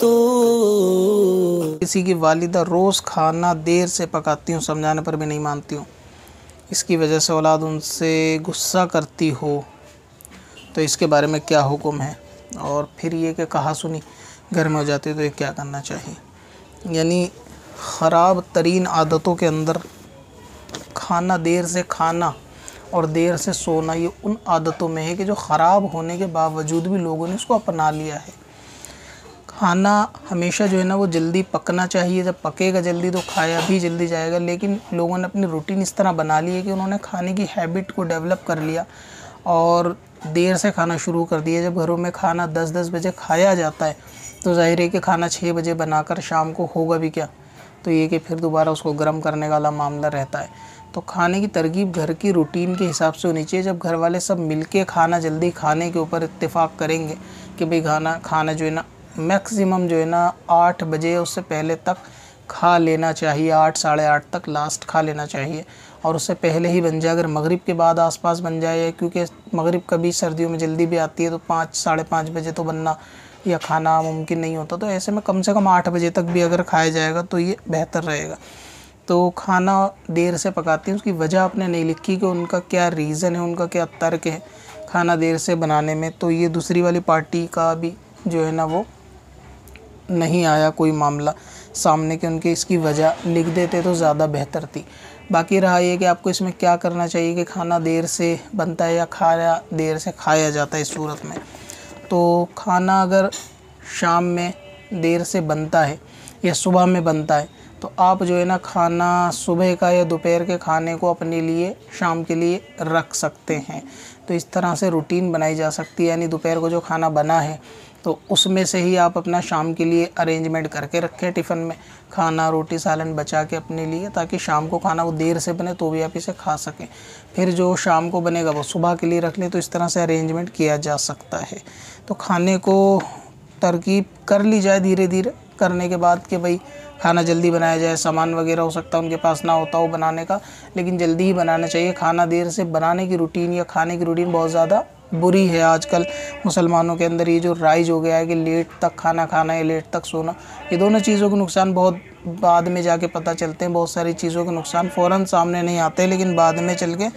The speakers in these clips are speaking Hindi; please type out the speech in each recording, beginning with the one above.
तो। किसी की वालिदा रोज़ खाना देर से पकाती हूँ, समझाने पर भी नहीं मानती हूँ। इसकी वजह से औलाद उनसे गुस्सा करती हो तो इसके बारे में क्या हुक्म है? और फिर ये कि कहा सुनी, घर में हो जाती तो ये क्या करना चाहिए? यानी ख़राब तरीन आदतों के अंदर खाना, देर से खाना और देर से सोना, ये उन आदतों में है कि जो ख़राब होने के बावजूद भी लोगों ने इसको अपना लिया है। खाना हमेशा जो है ना वो जल्दी पकना चाहिए। जब पकेगा जल्दी तो खाया भी जल्दी जाएगा, लेकिन लोगों ने अपनी रूटीन इस तरह बना ली है कि उन्होंने खाने की हैबिट को डेवलप कर लिया और देर से खाना शुरू कर दिया। जब घरों में खाना दस दस बजे खाया जाता है तो ज़ाहिर है कि खाना छः बजे बनाकर शाम को होगा भी क्या? तो ये कि फिर दोबारा उसको गर्म करने वाला मामला रहता है। तो खाने की तरकीब घर की रूटीन के हिसाब से होनी चाहिए। जब घर वाले सब मिल के खाना जल्दी खाने के ऊपर इत्तेफाक करेंगे कि भाई खाना खाना जो है ना, मैक्सिमम जो है ना आठ बजे उससे पहले तक खा लेना चाहिए। आठ, साढ़े आठ तक लास्ट खा लेना चाहिए। और उससे पहले ही बन जाए। अगर मगरिब के बाद आसपास बन जाए क्योंकि मगरिब कभी सर्दियों में जल्दी भी आती है तो पाँच, साढ़े पाँच बजे तो बनना या खाना मुमकिन नहीं होता तो ऐसे में कम से कम आठ बजे तक भी अगर खाया जाएगा तो ये बेहतर रहेगा। तो खाना देर से पकाती हैं, उसकी वजह आपने नहीं लिखी कि उनका क्या रीज़न है, उनका क्या तर्क है खाना देर से बनाने में तो ये दूसरी वाली पार्टी का भी जो है ना वो नहीं आया कोई मामला सामने के उनके इसकी वजह लिख देते तो ज़्यादा बेहतर थी। बाकी रहा ये कि आपको इसमें क्या करना चाहिए कि खाना देर से बनता है या खाया, देर से खाया जाता है इस सूरत में। तो खाना अगर शाम में देर से बनता है या सुबह में बनता है तो आप जो है ना खाना सुबह का या दोपहर के खाने को अपने लिए, शाम के लिए रख सकते हैं। तो इस तरह से रूटीन बनाई जा सकती है, यानी दोपहर को जो खाना बना है तो उसमें से ही आप अपना शाम के लिए अरेंजमेंट करके रखें टिफ़िन में। खाना, रोटी, सालन बचा के अपने लिए, ताकि शाम को खाना वो देर से बने तो भी आप इसे खा सकें। फिर जो शाम को बनेगा वो सुबह के लिए रख लें तो इस तरह से अरेंजमेंट किया जा सकता है। तो खाने को तरकीब कर ली जाए धीरे धीरे, करने के बाद कि भाई खाना जल्दी बनाया जाए, सामान वगैरह हो सकता है उनके पास ना होता हो बनाने का, लेकिन जल्दी ही बनाना चाहिए। खाना देर से बनाने की रूटीन या खाने की रूटीन बहुत ज़्यादा बुरी है आजकल मुसलमानों के अंदर, ये जो राइज हो गया है कि लेट तक खाना खाना या लेट तक सोना, ये दोनों चीज़ों के नुकसान बहुत बाद में जाके पता चलते हैं, बहुत सारी चीज़ों के नुकसान फ़ौर सामने नहीं आते, लेकिन बाद में चल के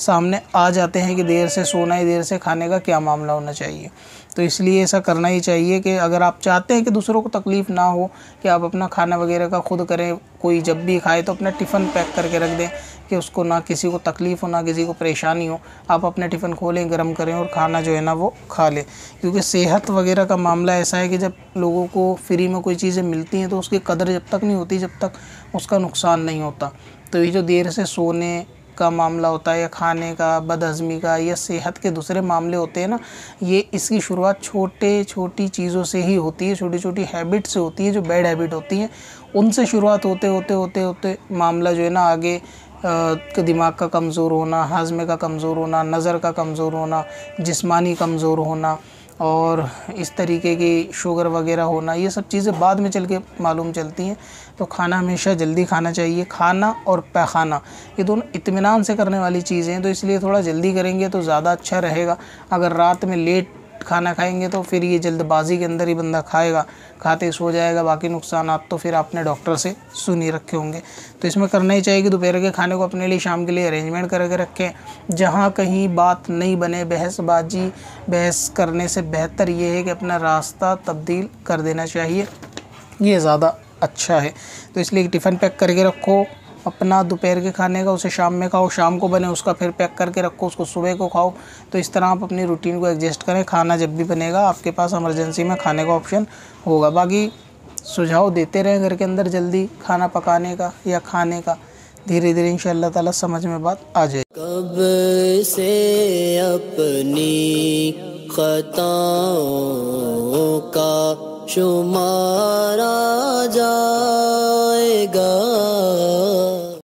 सामने आ जाते हैं कि देर से सोना या देर से खाने का क्या मामला होना चाहिए। तो इसलिए ऐसा करना ही चाहिए कि अगर आप चाहते हैं कि दूसरों को तकलीफ़ ना हो कि आप अपना खाना वगैरह का खुद करें, कोई जब भी खाए तो अपना टिफ़िन पैक करके रख दें कि उसको ना किसी को तकलीफ़ हो, ना किसी को परेशानी हो। आप अपने टिफ़िन खोलें, गर्म करें और खाना जो है ना वो खा लें। क्योंकि सेहत वगैरह का मामला ऐसा है कि जब लोगों को फ्री में कोई चीज़ें मिलती हैं तो उसकी कदर जब तक नहीं होती, जब तक उसका नुकसान नहीं होता। तो ये जो देर से सोने का मामला होता है या खाने का, बदहज़मी का या सेहत के दूसरे मामले होते हैं ना, ये इसकी शुरुआत छोटे, छोटी चीज़ों से ही होती है छोटी छोटी हैबिट से होती है, जो बैड हैबिट होती हैं, उनसे शुरुआत होते होते होते होते मामला जो है ना आगे दिमाग का कमज़ोर होना, हाजमे का कमज़ोर होना, नज़र का कमज़ोर होना, जिस्मानी कमज़ोर होना और इस तरीके की शुगर वगैरह होना, ये सब चीज़ें बाद में चल के मालूम चलती हैं। तो खाना हमेशा जल्दी खाना चाहिए, खाना और पैखाना, ये दोनों इतमान से करने वाली चीज़ें हैं। तो इसलिए थोड़ा जल्दी करेंगे तो ज़्यादा अच्छा रहेगा। अगर रात में लेट खाना खाएँगे तो फिर ये जल्दबाजी के अंदर ही बंदा खाएगा, खाते सो जाएगा, बाकी नुकसान आप तो फिर आपने डॉक्टर से सुनी रखे होंगे। तो इसमें करना ही चाहिए कि दोपहर के खाने को अपने लिए, शाम के लिए अरेंजमेंट करके रखें। जहाँ कहीं बात नहीं बने, बहसबाजी, बहस करने से बेहतर ये है कि अपना रास्ता तब्दील कर देना चाहिए। ये ज़्यादा अच्छा है। तो इसलिए टिफ़िन पैक करके रखो अपना दोपहर के खाने का, उसे शाम में खाओ, शाम को बने उसका फिर पैक करके रखो, उसको सुबह को खाओ। तो इस तरह आप अपनी रूटीन को एडजस्ट करें। खाना जब भी बनेगा, आपके पास एमरजेंसी में खाने का ऑप्शन होगा। बाकी सुझाव देते रहें घर के अंदर जल्दी, खाना पकाने का या खाने का। धीरे धीरे इन ताला समझ में बात आ जाए कब से अपनी खताओं का शुमारा